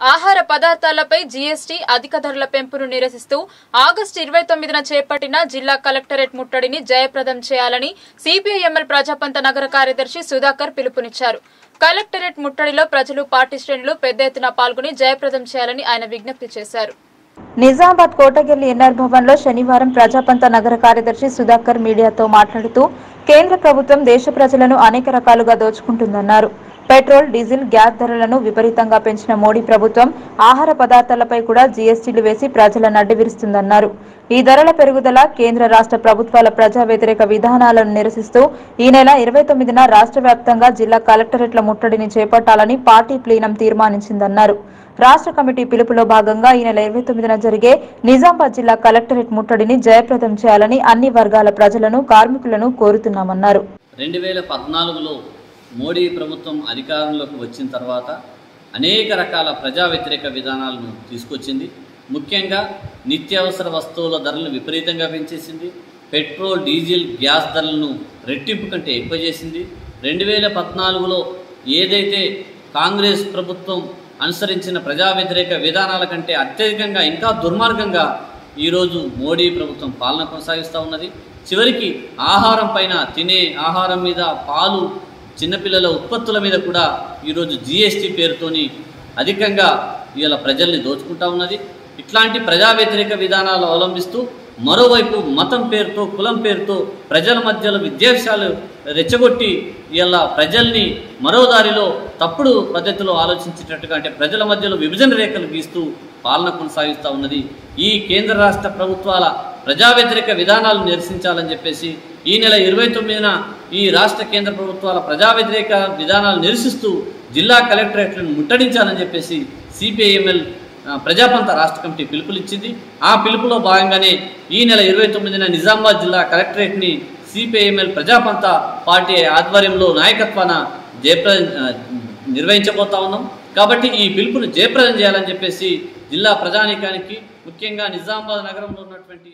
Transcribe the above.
ఆహార పదార్థాలపై జీఎస్టీ అధిక ధరల పెంపును నిరసిస్తూ ఆగస్టు ఇరవై తొమ్మిదిన చేపట్టిన జిల్లా కలెక్టరేట్ ముట్టడిని జయప్రదం చేయాలని సిపిఐఎంఎల్ ప్రజాపంత నగర కార్యదర్శి సుధాకర్ పిలుపునిచ్చారు. కలెక్టరేట్ ముట్టడిలో ప్రజలు పార్టీ శ్రేణులు పెద్ద ఎత్తున పాల్గొని జయప్రదం చేయాలని ఆయన విజ్ఞప్తి చేశారు. నిజామాబాద్ కోటగిల్లి ఎన్ఆర్ భవన్లో శనివారం ప్రజాపంత నగర కార్యదర్శి సుధాకర్ మీడియాతో మాట్లాడుతూ కేంద్ర ప్రభుత్వం దేశ ప్రజలను అనేక రకాలుగా దోచుకుంటుందన్నారు. పెట్రోల్ డీజిల్ గ్యాస్ ధరలను విపరీతంగా పెంచిన మోడీ ప్రభుత్వం ఆహార పదార్థాలపై కూడా జీఎస్టీలు వేసి ప్రజలను అడ్డవిరుస్తుందన్నారు. ఈ ధరల పెరుగుదల కేంద్ర రాష్ట్ర ప్రభుత్వాల ప్రజా వ్యతిరేక విధానాలను నిరసిస్తూ ఈ నెల ఇరవై తొమ్మిదిన రాష్ట్ర వ్యాప్తంగా జిల్లా కలెక్టరేట్ల ముట్టడిని చేపట్టాలని పార్టీ ప్లీనం తీర్మానించిందన్నారు. రాష్ట్ర కమిటీ పిలుపులో భాగంగా ఈ నెల ఇరవై తొమ్మిదిన జరిగే నిజామాబాద్ జిల్లా కలెక్టరేట్ ముట్టడిని జయప్రదం చేయాలని అన్ని వర్గాల ప్రజలను కార్మికులను కోరుతున్నామన్నారు. రెండు వేల పద్నాలుగులో మోడీ ప్రభుత్వం అధికారంలోకి వచ్చిన తర్వాత అనేక రకాల ప్రజా వ్యతిరేక విధానాలను తీసుకొచ్చింది. ముఖ్యంగా నిత్యావసర వస్తువుల ధరలను విపరీతంగా పెంచేసింది. పెట్రోల్ డీజిల్ గ్యాస్ ధరలను రెట్టింపు కంటే ఎక్కువ చేసింది. రెండు వేల పద్నాలుగులో ఏదైతే కాంగ్రెస్ ప్రభుత్వం అనుసరించిన ప్రజా వ్యతిరేక విధానాల కంటే అత్యధికంగా ఇంకా దుర్మార్గంగా ఈరోజు మోడీ ప్రభుత్వం పాలన కొనసాగిస్తూ ఉన్నది. చివరికి ఆహారం పైన తినే ఆహారం మీద పాలు చిన్నపిల్లల ఉత్పత్తుల మీద కూడా ఈరోజు జిఎస్టీ పేరుతోని అధికంగా ఇవాళ ప్రజల్ని దోచుకుంటా ఉన్నది. ఇట్లాంటి ప్రజా వ్యతిరేక విధానాలు అవలంబిస్తూ మరోవైపు మతం పేరుతో కులం పేరుతో ప్రజల మధ్యలో విద్వేషాలు రెచ్చగొట్టి ఇలా ప్రజల్ని మరో దారిలో తప్పుడు పద్ధతిలో ఆలోచించేటట్టుగా అంటే ప్రజల మధ్యలో విభజన రేఖలు గీస్తూ పాలన కొనసాగిస్తూ ఉన్నది. ఈ కేంద్ర రాష్ట్ర ప్రభుత్వాల ప్రజా వ్యతిరేక విధానాలు నిరసించాలని చెప్పేసి ఈ నెల ఇరవై తొమ్మిదిన ఈ రాష్ట్ర కేంద్ర ప్రభుత్వాల ప్రజా వ్యతిరేక విధానాలు నిరసిస్తూ జిల్లా కలెక్టరేట్లను ముట్టడించాలని చెప్పేసి సిపిఐఎంఎల్ ప్రజాపంత రాష్ట్ర కమిటీ పిలుపునిచ్చింది. ఆ పిలుపులో భాగంగానే ఈ నెల ఇరవై తొమ్మిదిన నిజామాబాద్ జిల్లా కలెక్టరేట్ని సిపిఐఎంఎల్ ప్రజాపంత పార్టీ ఆధ్వర్యంలో నాయకత్వాన జయప్ర నిర్వహించబోతా ఉన్నాం. కాబట్టి ఈ పిలుపును జయప్రదం చేయాలని చెప్పేసి జిల్లా ప్రజానీకానికి ముఖ్యంగా నిజామాబాద్ నగరంలో ఉన్నటువంటి